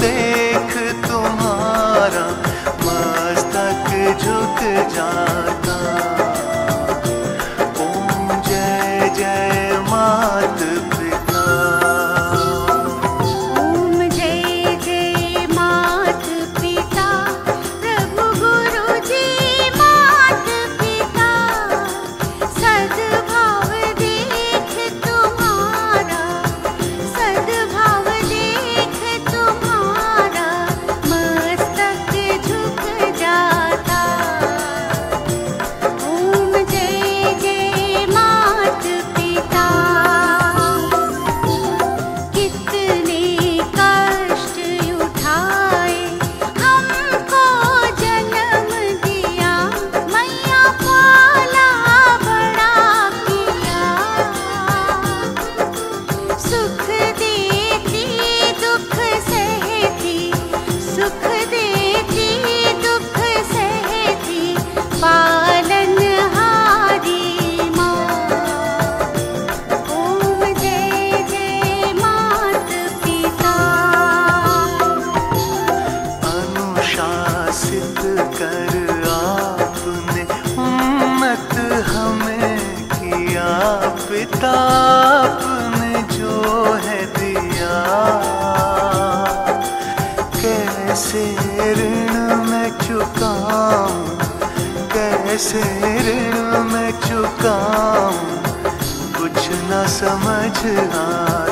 देख तुम्हारा मस्तक झुक जाता किताब ने जो है दिया, कैसे ऋण मैं चुकाऊं, कैसे ऋण मैं चुकाऊं, कुछ न समझ आ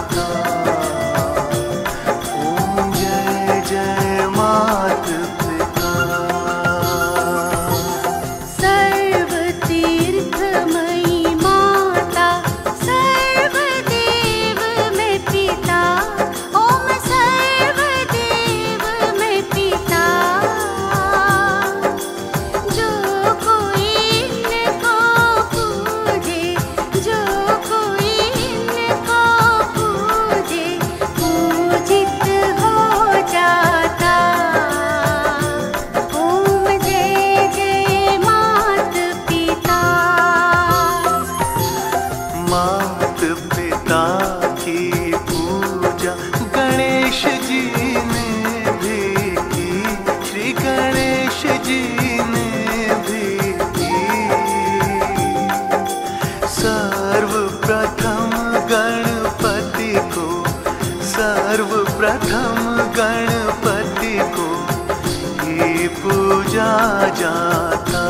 जा जाता।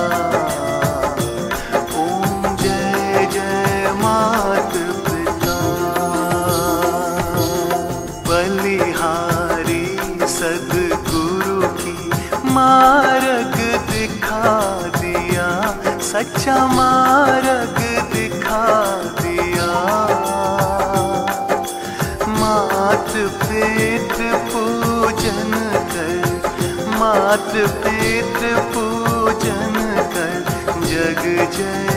ओम जय जय मात पिता। बलिहारी सदगुरु की मार्ग दिखा दिया, सच्चा मारग दिखा हाथ पीत पूजन कर जग जय।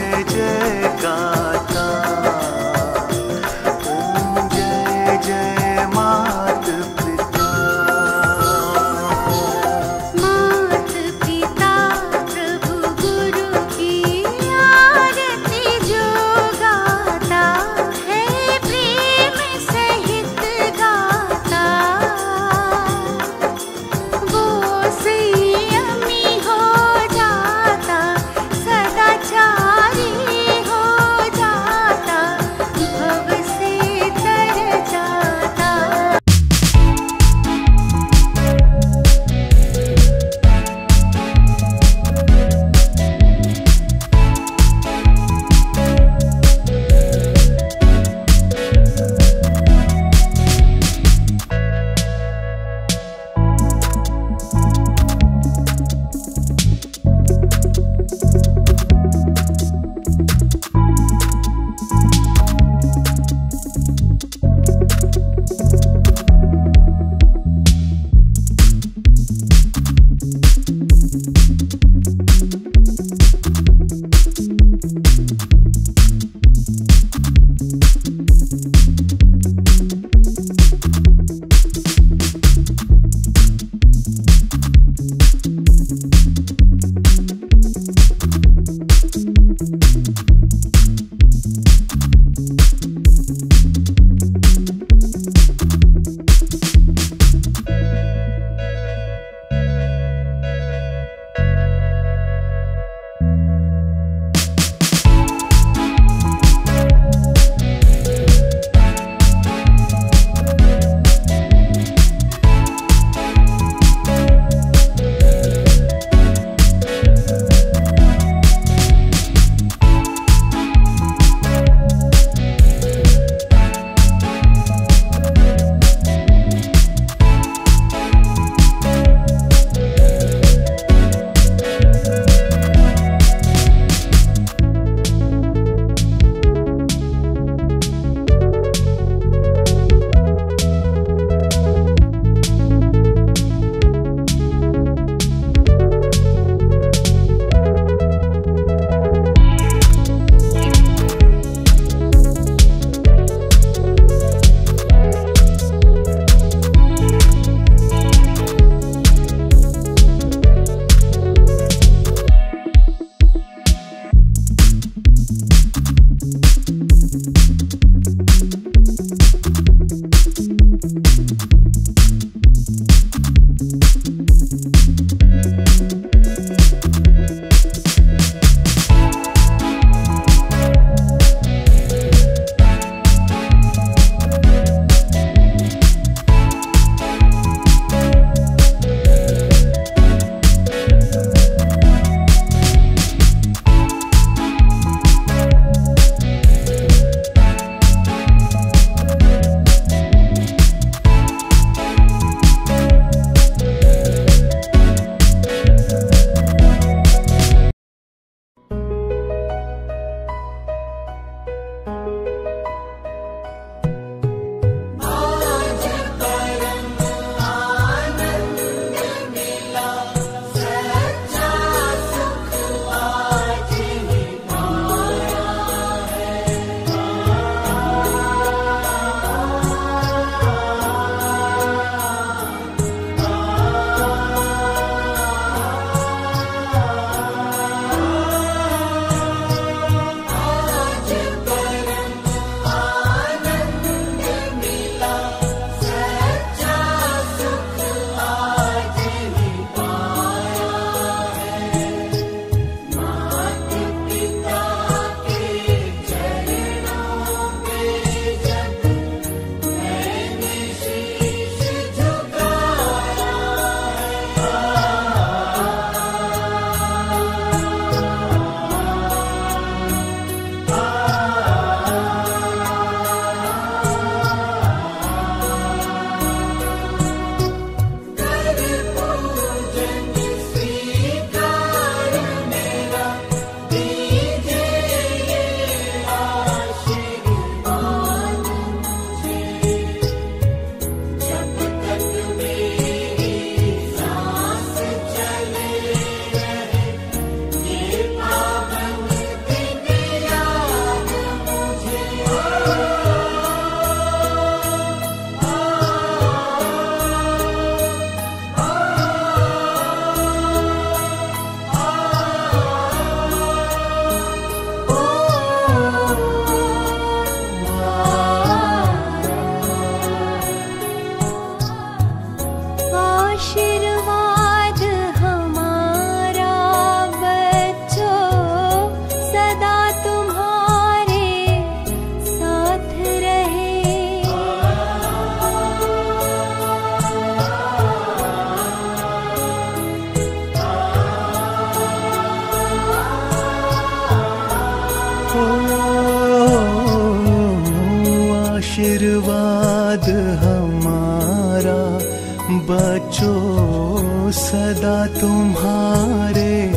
बच्चों सदा तुम्हारे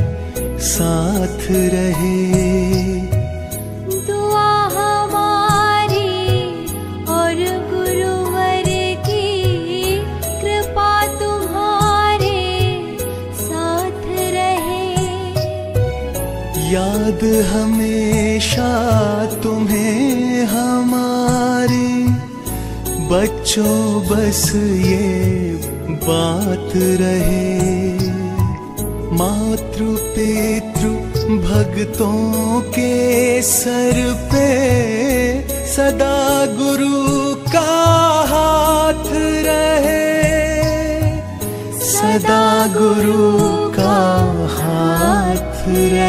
साथ रहे। दुआ हमारी और गुरुवर की कृपा तुम्हारे साथ रहे। याद हमेशा तुम्हें हमारी। बच्चों बस ये बात रहे। मातृ पितृ भक्तों के सर पे सदा गुरु का हाथ रहे। सदा गुरु का हाथ रहे।